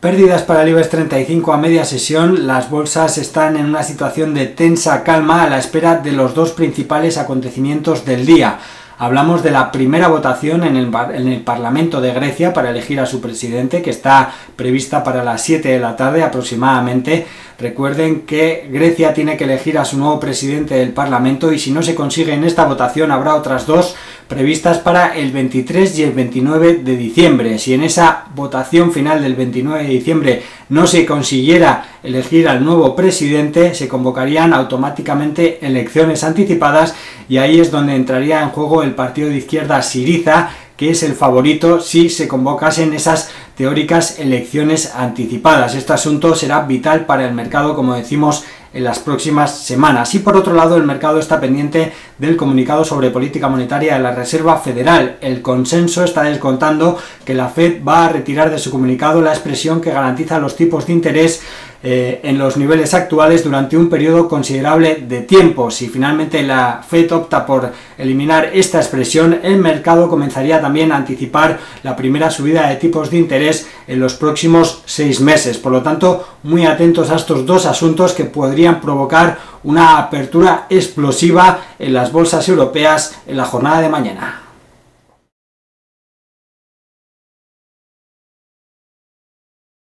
Pérdidas para el IBEX 35 a media sesión, las bolsas están en una situación de tensa calma a la espera de los dos principales acontecimientos del día. Hablamos de la primera votación en el, en el, Parlamento de Grecia para elegir a su presidente, que está prevista para las 7 de la tarde aproximadamente. Recuerden que Grecia tiene que elegir a su nuevo presidente del Parlamento y si no se consigue en esta votación habrá otras dos previstas para el 23 y el 29 de diciembre. Si en esa votación final del 29 de diciembre no se consiguiera elegir al nuevo presidente, se convocarían automáticamente elecciones anticipadas y ahí es donde entraría en juego el partido de izquierda Siriza, que es el favorito si se convocasen esas teóricas elecciones anticipadas. Este asunto será vital para el mercado, como decimos, en las próximas semanas. Y por otro lado, el mercado está pendiente del comunicado sobre política monetaria de la Reserva Federal. El consenso está descontando que la Fed va a retirar de su comunicado la expresión que garantiza los tipos de interés eh, en los niveles actuales durante un periodo considerable de tiempo. Si finalmente la Fed opta por eliminar esta expresión, el mercado comenzaría también a anticipar la primera subida de tipos de interés en los próximos seis meses. Por lo tanto, muy atentos a estos dos asuntos que podrían provocar una apertura explosiva en las bolsas europeas en la jornada de mañana.